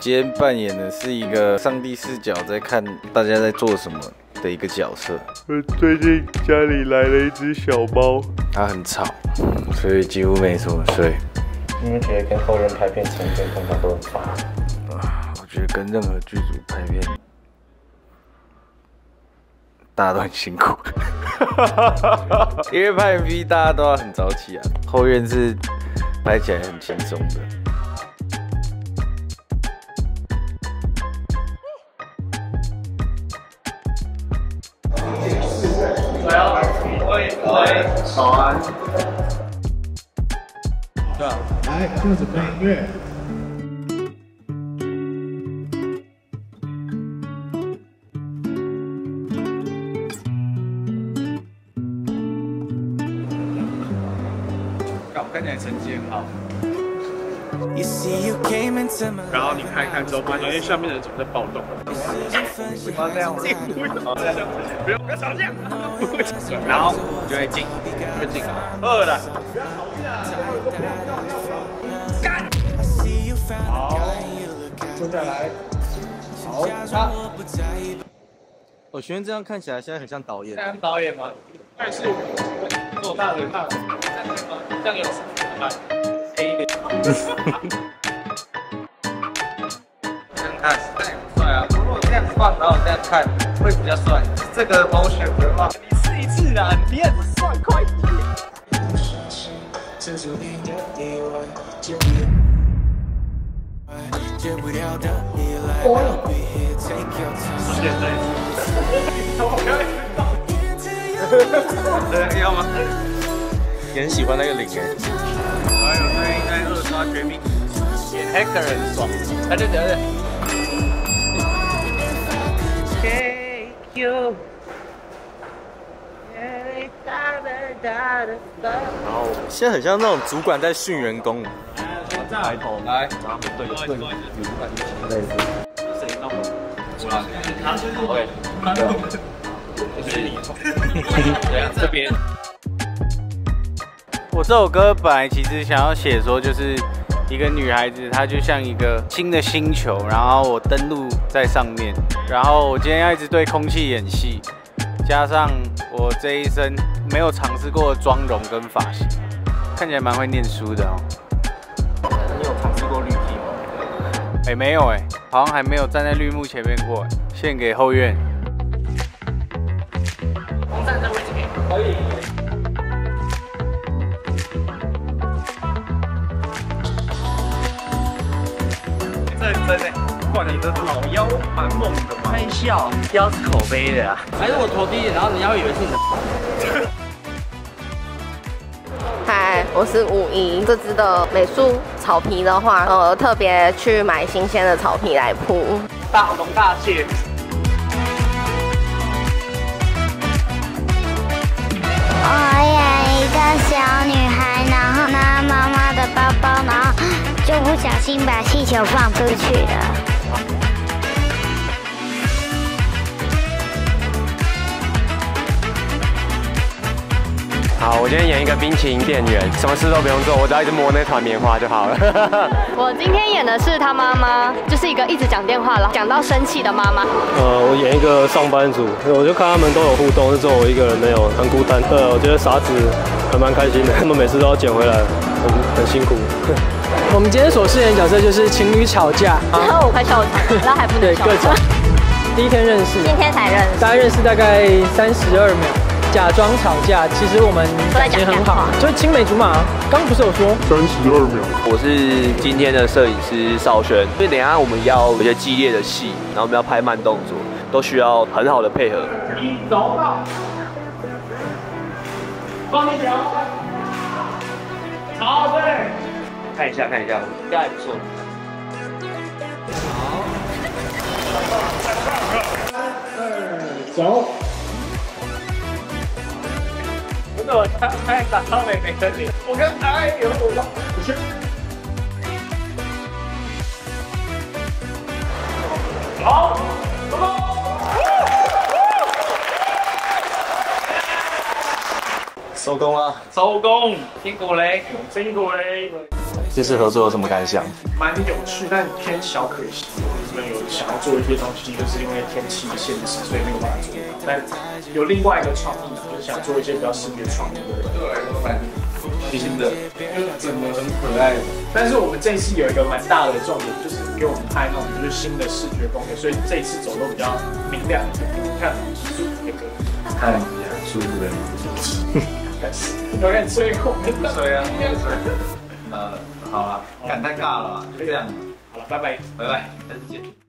今天扮演的是一个上帝视角，在看大家在做什么的一个角色。我最近家里来了一只小猫，它很吵，所以几乎没什么睡。你们觉得跟后人拍片成本通常都很烦？我觉得跟任何剧组拍片，大家都很辛苦，因为拍 MV 大家都要很早起啊。后院是拍起来很轻松的。早安。对啊，来，就准备音乐。搞，看起来成绩很好。然后你看一看之后，发现下面的人怎么在暴动？不要这样，不要这样，不要吵架。然后就会进，会进。饿了。干。好，接下来。好，杀。我学员这样看起来现在很像导演。像导演吗？但是我大的看，这样有什么？黑的。这样看，帅啊！如果这样子放，然后这样看，会比较帅。这个猫选的话，你试一次啊！你也帅，快点！对，要吗？也很喜欢那个领哎。Hacker 很爽。来，就讲讲。然后现在很像那种主管在训员工。抬头来，然后对对对，类似。声音那么，他 OK，这边。我这首歌本来其实想要写说，就是一个女孩子，她就像一个新的星球，然后我登陆在上面，然后我今天要一直对空气演戏，加上我这一生没有尝试过的妆容跟发型，看起来蛮会念书的哦。你有尝试过绿 T 吗？哎，没有哎，好像还没有站在绿幕前面过。献给后院。红站在位置边，可以。你的老腰蛮猛的嘛。开笑，腰是口碑的啊。还是我头低一点，然后人家会以为是你的。嗨，我是武怡。这支的美术草皮的话，呃，特别去买新鲜的草皮来铺。大龙大蟹。我演一个小女孩，然后拿妈妈的包包，然后就不小心把气球放出去了。好，我今天演一个冰淇淋店员，什么事都不用做，我只要一直摸那团棉花就好了。我今天演的是他妈妈，就是一个一直讲电话了，讲到生气的妈妈。呃，我演一个上班族，我就看他们都有互动，就只有我一个人没有，很孤单。呃，我觉得傻子还蛮开心的，他们每次都要捡回来，很很辛苦。我们今天所饰演的角色就是情侣吵架，然后我快笑场，然后还不能笑各种。第一天认识，今天才认识，大家认识大概三十二秒。假装吵架，其实我们感情很好，就是青梅竹马。刚刚不是有说三十二秒？我是今天的摄影师邵轩，所以等下我们要有些激烈的戏，然后我们要拍慢动作，都需要很好的配合。一走到，放一条，好对，看一下看一下，应该还不错。好，走。我太太打到美美的脸，我跟哎有我了，你去。好，收工了，收工，辛苦嘞，辛苦嘞。这次合作有什么感想？蛮有趣，但偏小可惜。我们有想要做一些东西，就是因为天气的限制，所以没有办法做到。但有另外一个创意，就是想做一些比较新的创意。对我来说蛮新的，因为整个很可爱。但是我们这一次有一个蛮大的重点，就是给我们拍那种就是新的视觉风格，所以这一次走都比较明亮一点。你看，舒服一个，看一下舒服的。有点吹空，吹啊，呃，好了，感太尬了，就这样。拜，拜拜，拜下次见。